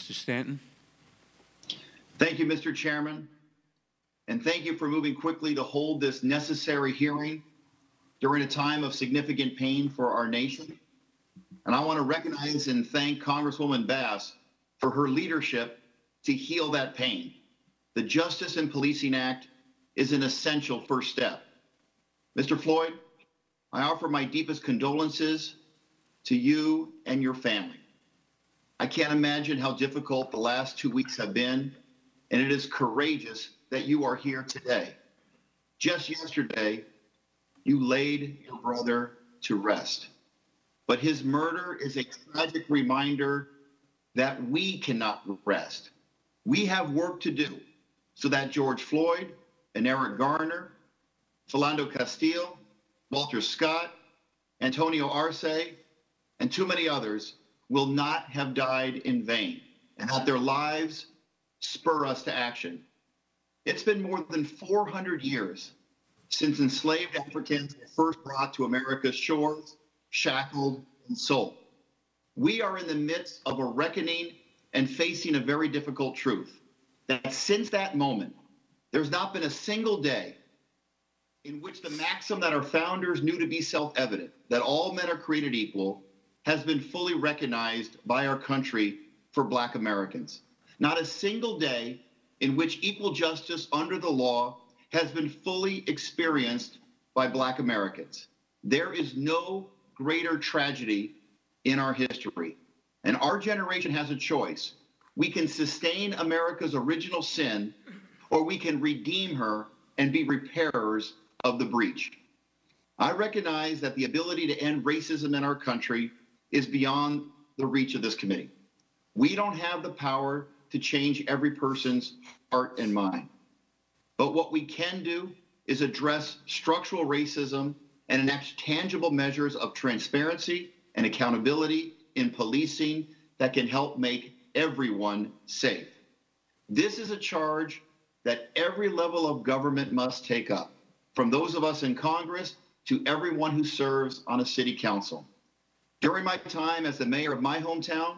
Mr. Stanton? Thank you, Mr. Chairman. And thank you for moving quickly to hold this necessary hearing during a time of significant pain for our nation. And I want to recognize and thank Congresswoman Bass for her leadership to heal that pain. The Justice in Policing Act is an essential first step. Mr. Floyd, I offer my deepest condolences to you and your family. I can't imagine how difficult the last two weeks have been, and it is courageous that you are here today. Just yesterday, you laid your brother to rest. But his murder is a tragic reminder that we cannot rest. We have work to do so that George Floyd and Eric Garner, Philando Castile, Walter Scott, Antonio Arce, and too many others will not have died in vain, and that their lives spur us to action. It's been more than 400 years since enslaved Africans were first brought to America's shores, shackled, and sold. We are in the midst of a reckoning and facing a very difficult truth that since that moment, there's not been a single day in which the maxim that our founders knew to be self evident, that all men are created equal, has been fully recognized by our country for Black Americans. Not a single day in which equal justice under the law has been fully experienced by Black Americans. There is no greater tragedy in our history. And our generation has a choice. We can sustain America's original sin, or we can redeem her and be repairers of the breach. I recognize that the ability to end racism in our country is beyond the reach of this committee. We don't have the power to change every person's heart and mind. But what we can do is address structural racism and enact tangible measures of transparency and accountability in policing that can help make everyone safe. This is a charge that every level of government must take up, from those of us in Congress to everyone who serves on a city council. During my time as the mayor of my hometown,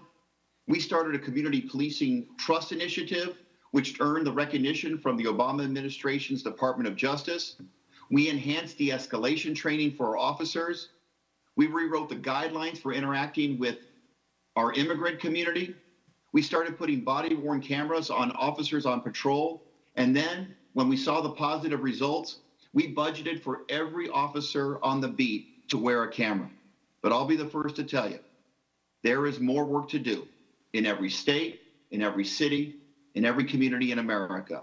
we started a community policing trust initiative, which earned the recognition from the Obama administration's Department of Justice. We enhanced de escalation training for our officers. We rewrote the guidelines for interacting with our immigrant community. We started putting body worn cameras on officers on patrol. And then, when we saw the positive results, we budgeted for every officer on the beat to wear a camera. But I'll be the first to tell you there is more work to do in every state, in every city, in every community in America.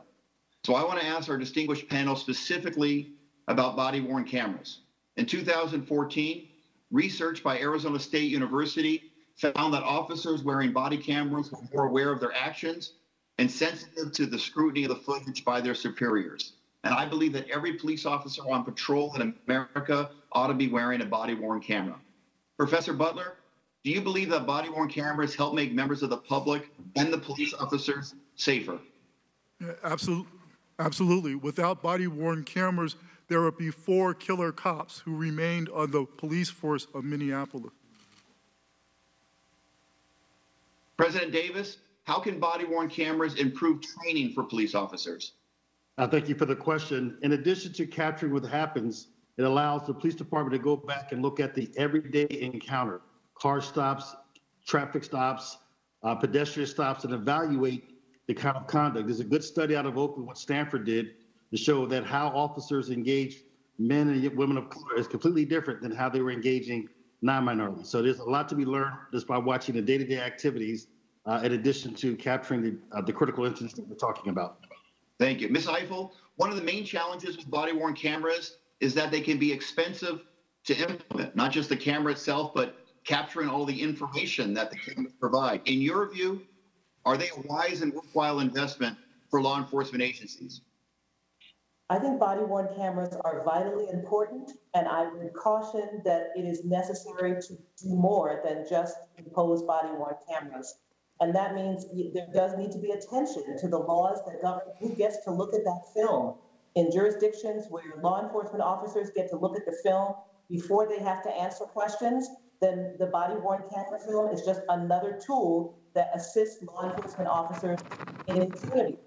So I want to ask our distinguished panel specifically about body worn cameras. In 2014, research by Arizona State University found that officers wearing body cameras were more aware of their actions and sensitive to the scrutiny of the footage by their superiors. And I believe that every police officer on patrol in America ought to be wearing a body worn camera. Professor Butler, do you believe that body worn cameras help make members of the public and the police officers safer? Absolutely. Absolutely. Without body worn cameras, there would be four killer cops who remained on the police force of Minneapolis. President Davis, how can body worn cameras improve training for police officers? Uh, thank you for the question. In addition to capturing what happens, it allows the police department to go back and look at the everyday encounter, car stops, traffic stops, uh, pedestrian stops, and evaluate the kind of conduct. There's a good study out of Oakland, what Stanford did, to show that how officers engage men and women of color is completely different than how they were engaging non-minorities. So there's a lot to be learned just by watching the day-to-day activities, uh, in addition to capturing the, uh, the critical incidents that we're talking about. Thank you. Ms. Ifill. one of the main challenges with body-worn cameras is that they can be expensive to implement, not just the camera itself, but capturing all the information that the cameras provide. In your view, are they a wise and worthwhile investment for law enforcement agencies? I think body worn cameras are vitally important, and I would caution that it is necessary to do more than just impose body worn cameras. And that means there does need to be attention to the laws that govern who gets to look at that film in jurisdictions where law enforcement officers get to look at the film before they have to answer questions, then the body worn camera film is just another tool that assists law enforcement officers in impunity.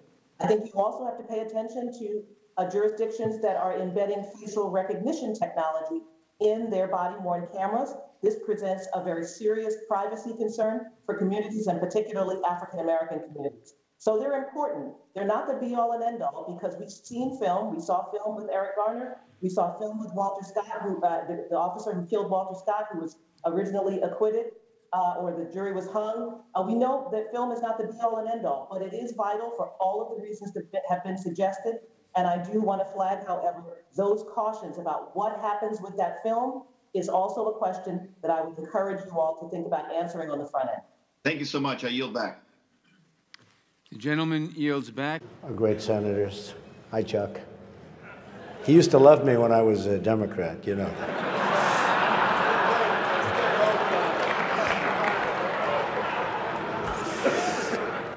I think you also have to pay attention to uh, jurisdictions that are embedding facial recognition technology in their body worn cameras. This presents a very serious privacy concern for communities and particularly African American communities. So they're important. They're not the be all and end all because we've seen film. We saw film with Eric Garner. We saw film with Walter Scott, who, uh, the, the officer who killed Walter Scott, who was originally acquitted uh, or the jury was hung. Uh, we know that film is not the be all and end all, but it is vital for all of the reasons that have been suggested. And I do want to flag, however, those cautions about what happens with that film is also a question that I would encourage you all to think about answering on the front end. Thank you so much. I yield back. The gentleman yields back. great senators. Hi, Chuck. He used to love me when I was a Democrat, you know.